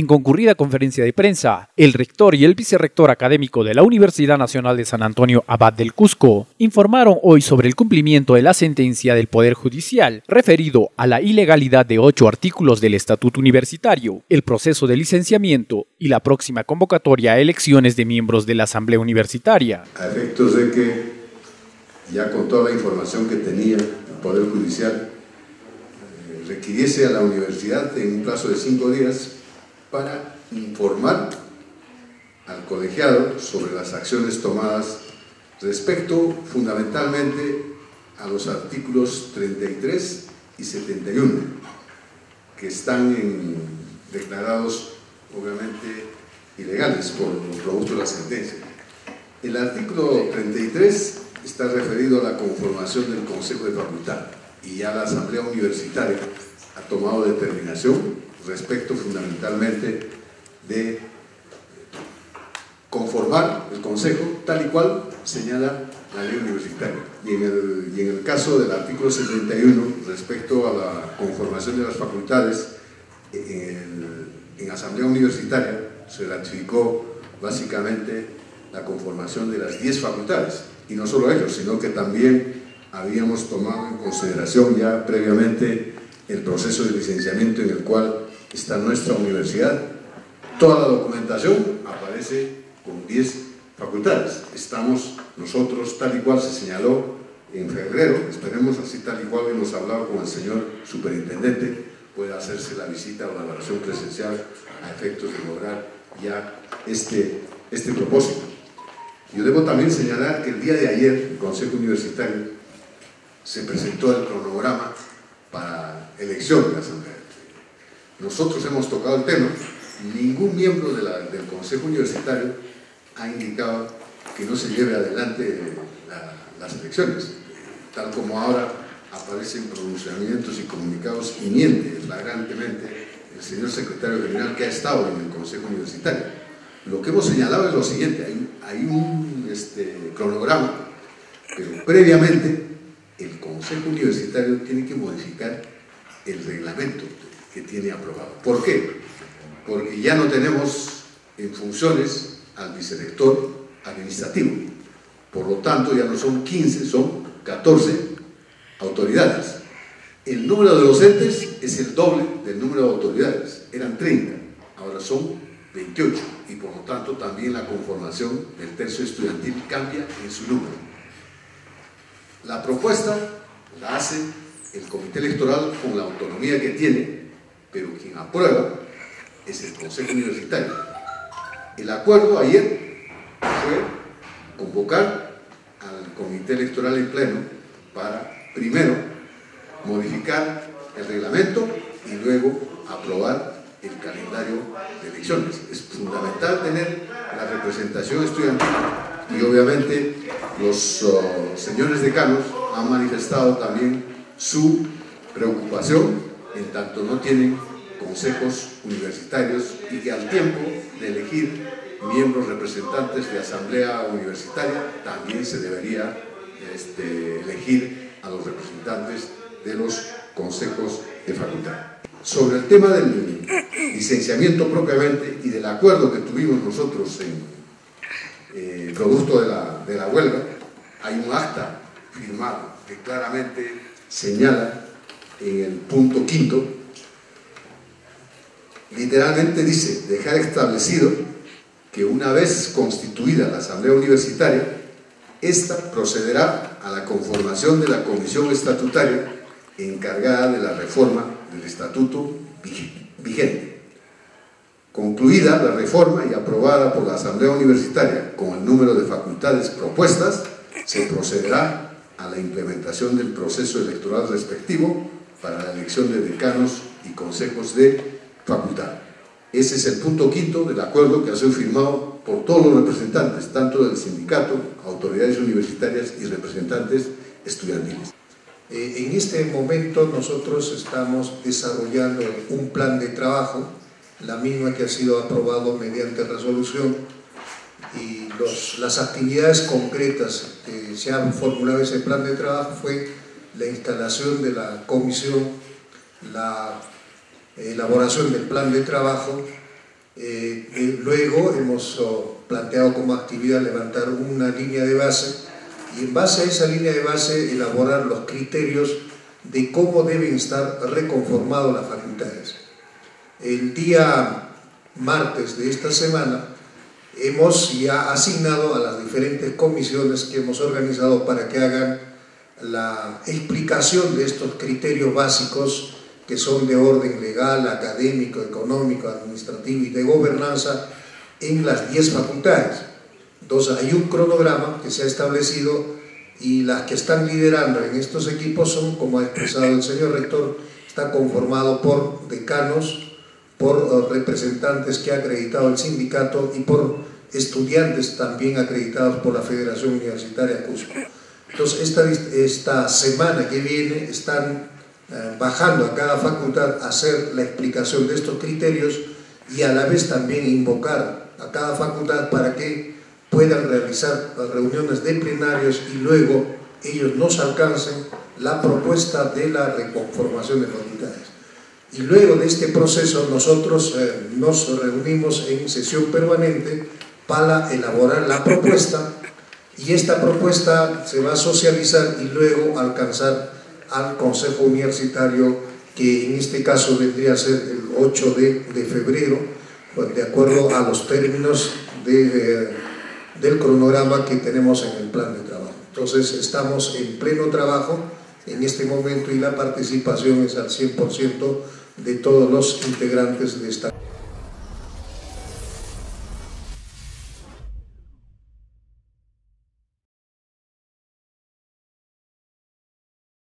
En concurrida conferencia de prensa, el rector y el vicerrector académico de la Universidad Nacional de San Antonio Abad del Cusco informaron hoy sobre el cumplimiento de la sentencia del Poder Judicial referido a la ilegalidad de ocho artículos del Estatuto Universitario, el proceso de licenciamiento y la próxima convocatoria a elecciones de miembros de la Asamblea Universitaria. A efectos de que, ya con toda la información que tenía el Poder Judicial, eh, requiriese a la universidad en un plazo de cinco días para informar al colegiado sobre las acciones tomadas respecto fundamentalmente a los artículos 33 y 71 que están declarados obviamente ilegales por producto de la sentencia. El artículo 33 está referido a la conformación del Consejo de Facultad y ya la Asamblea Universitaria ha tomado determinación respecto fundamentalmente de conformar el Consejo tal y cual señala la ley universitaria. Y en el, y en el caso del artículo 71, respecto a la conformación de las facultades, en, en Asamblea Universitaria se ratificó básicamente la conformación de las 10 facultades. Y no solo ellos, sino que también habíamos tomado en consideración ya previamente el proceso de licenciamiento en el cual está nuestra universidad. Toda la documentación aparece con 10 facultades. Estamos nosotros, tal y cual se señaló en febrero, esperemos así tal y cual hemos hablado con el señor superintendente, pueda hacerse la visita o la evaluación presencial a efectos de lograr ya este, este propósito. Yo debo también señalar que el día de ayer el Consejo Universitario se presentó el cronograma para elección de la Asamblea. Nosotros hemos tocado el tema, ningún miembro del Consejo Universitario ha indicado que no se lleve adelante las elecciones, tal como ahora aparecen pronunciamientos y comunicados y miente flagrantemente el señor secretario general que ha estado en el Consejo Universitario. Lo que hemos señalado es lo siguiente, hay, un este, cronograma, pero previamente el Consejo Universitario tiene que modificar el reglamento que tiene aprobado. ¿Por qué? Porque ya no tenemos en funciones al vicerector administrativo. Por lo tanto, ya no son 15, son 14 autoridades. El número de docentes es el doble del número de autoridades. Eran 30, ahora son 28. Y por lo tanto, también la conformación del tercio estudiantil cambia en su número. La propuesta la hace el comité electoral con la autonomía que tiene pero quien aprueba es el Consejo Universitario. El acuerdo ayer fue convocar al Comité Electoral en pleno para, primero, modificar el reglamento y luego aprobar el calendario de elecciones. Es fundamental tener la representación estudiantil y obviamente los uh, señores decanos han manifestado también su preocupación en tanto no tienen consejos universitarios y que al tiempo de elegir miembros representantes de asamblea universitaria también se debería este, elegir a los representantes de los consejos de facultad. Sobre el tema del licenciamiento propiamente y del acuerdo que tuvimos nosotros en eh, producto de la, de la huelga, hay un acta firmado que claramente señala en el punto quinto, literalmente dice, dejar establecido que una vez constituida la Asamblea Universitaria, ésta procederá a la conformación de la comisión estatutaria encargada de la reforma del estatuto vigente. Concluida la reforma y aprobada por la Asamblea Universitaria con el número de facultades propuestas, se procederá a la implementación del proceso electoral respectivo para la elección de decanos y consejos de facultad. Ese es el punto quinto del acuerdo que ha sido firmado por todos los representantes, tanto del sindicato, autoridades universitarias y representantes estudiantiles. Eh, en este momento nosotros estamos desarrollando un plan de trabajo, la misma que ha sido aprobado mediante resolución, y los, las actividades concretas que se han formulado ese plan de trabajo fue la instalación de la comisión, la elaboración del plan de trabajo Eh, luego hemos oh, planteado como actividad levantar una línea de base y en base a esa línea de base elaborar los criterios de cómo deben estar reconformadas las facultades. El día martes de esta semana hemos ya asignado a las diferentes comisiones que hemos organizado para que hagan la explicación de estos criterios básicos que son de orden legal, académico, económico, administrativo y de gobernanza en las 10 facultades. Entonces hay un cronograma que se ha establecido y las que están liderando en estos equipos son, como ha expresado el señor rector, está conformado por decanos, por eh, representantes que ha acreditado el sindicato y por estudiantes también acreditados por la Federación Universitaria Cusco. Entonces, esta, esta semana que viene están eh, bajando a cada facultad a hacer la explicación de estos criterios y a la vez también invocar a cada facultad para que puedan realizar reuniones de plenarios y luego ellos nos alcancen la propuesta de la reconformación de facultades. Y luego de este proceso nosotros eh, nos reunimos en sesión permanente para elaborar la propuesta y esta propuesta se va a socializar y luego alcanzar al Consejo Universitario, que en este caso vendría a ser el 8 de, febrero, pues, de acuerdo a los términos de, del cronograma que tenemos en el plan de trabajo. Entonces estamos en pleno trabajo en este momento y la participación es al 100% de todos los integrantes de esta.